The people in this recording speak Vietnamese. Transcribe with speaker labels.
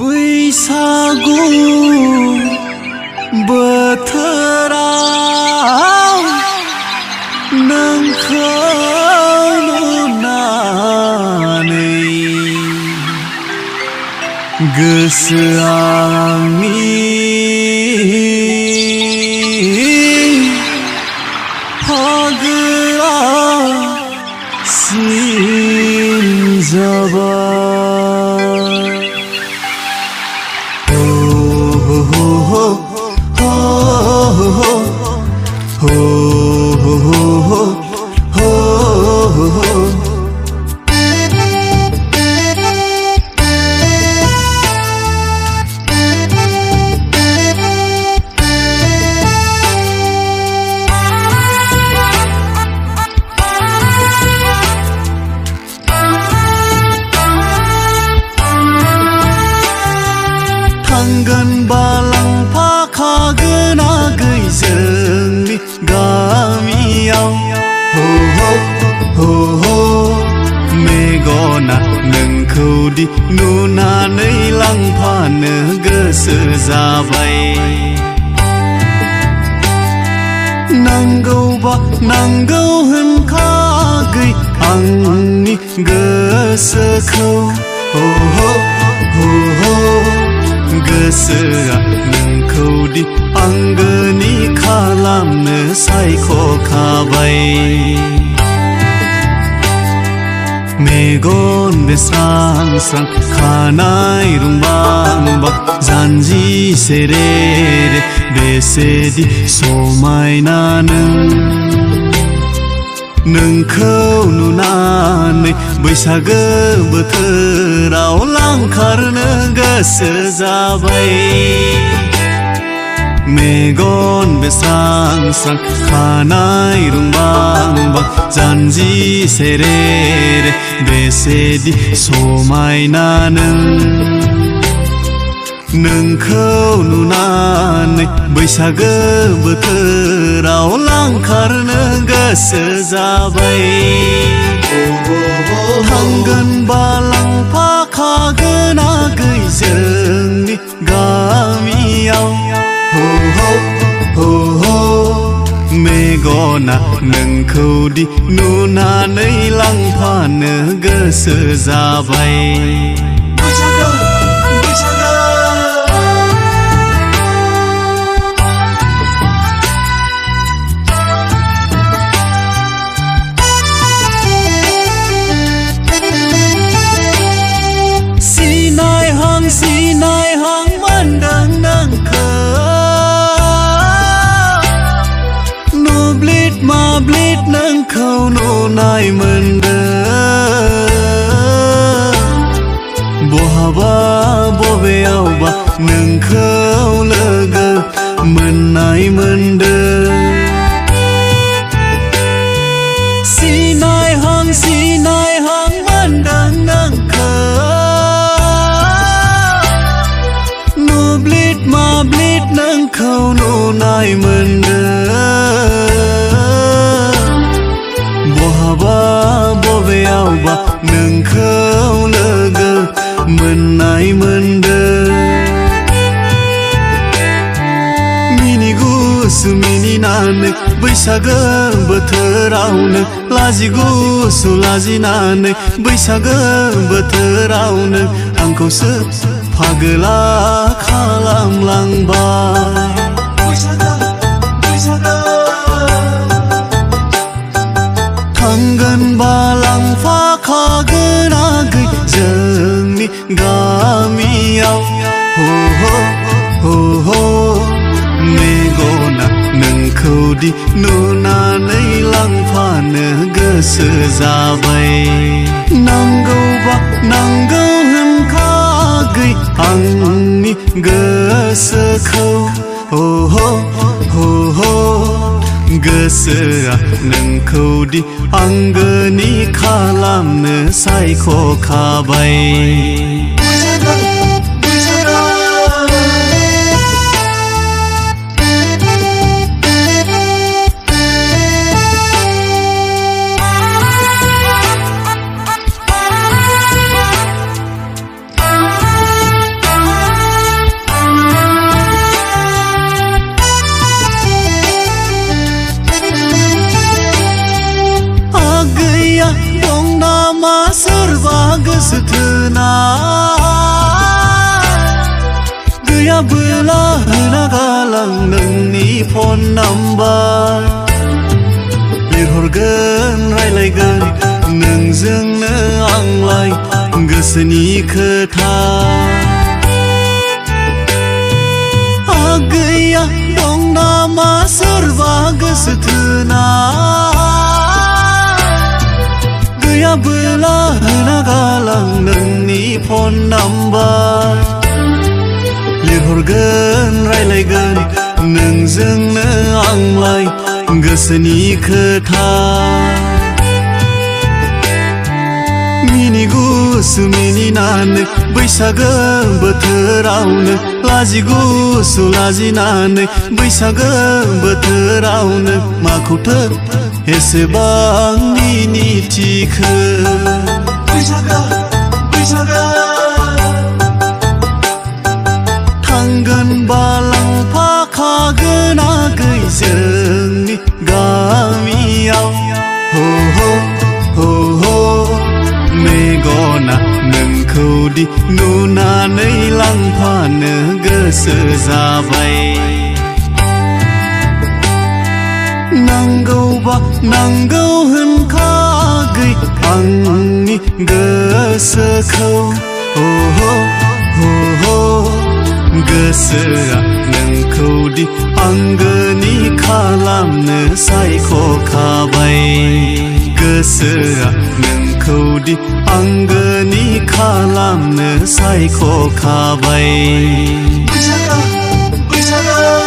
Speaker 1: बैसागु बोथोराव नोंखौ नुनानै गोसोआंनि नुनानै लांफानो गोसो जाबाय नांगौबा नांगौ होनखागै आंनि गोसोखौ हो हो हो हो गोसोआ नोंखौ दि आंगोनि खालामनो सायख'खाबाय मेगन बेस्रां स्रां खानाय रुंबांबां जानजि सेरे रे बेसेदि समायना नों नोंखौ नुनानै बैसागो बोथोराव लांखारनो गोसो जाबाय मेगन बेस्रां स्रां खानाय रुंबांबां जानजि सेरे रे बेसेदि समायना नों नोंखौ नुनानै बैसागो बोथोराव लांखारनो गोसो जाबाय थांगोन बालांफा खागोन आगै जोंनि गामियाव na nâng khâu đi nu na nấy lăng pha nơ gơ sơ ra bay mà blit nang khâu nô nai mần đơ. Bố hà ba bố về ao ba, nâng khâu lơ gơ, mần nai mần đơ. Si nai hang, si nai hang, mần đăng nang khâu. Ma blit nang khâu nô nai mần नोंखौ लोगो मोननाय मोनदों मिनि गुसु मिनिनानै बैसागो बोथोरावनो लाजि गुसु लाजिनानै बैसागो बोथोरावनो आंखौसो फागोला खालामलांबाय 髪をほうほうほうほう mê gô na nâng khâu đi. Nu na lấy lang pha nơ gơ sơ ra bay nang gâu ba nang gâu hưng kha gây ăn mi gơ sơ khâu. Ho ho ho ho गोसोआ नोंखौ दि आंगोनि खालामनो सायख'खाबाय na Guya bula na galang nung ni phone number Lirhorgan railaygan nung dương nơ anglay Gusani kata Agaya dong na ma surva gusutuna 불러 흘러갈랑 능니 폰 넘버 리홀근 라이레근 능증는 앙라이 그스니 크타 मिनि गुसु मिनिनानै बैसागो बोथोरावनो लाजि गुसु लाजिनानै बैसागो बोथोरावनो माखौथो एसेबां मिनिथिखो khâu đi nu na nay lăng pha nơ gơ sơ ra vay nàng gâu ba, nàng gâu hơn khá gây bằng ni gơ sơ khâu. Hô hô hô hô, gơ sơ à nàng khâu đi bằng gơ ni khá làm nơ sai khô khá bay gơ sơ à nàng नोंखौदि आंगोनि खालामनो सायख'खाबाय बैसागो बैसागो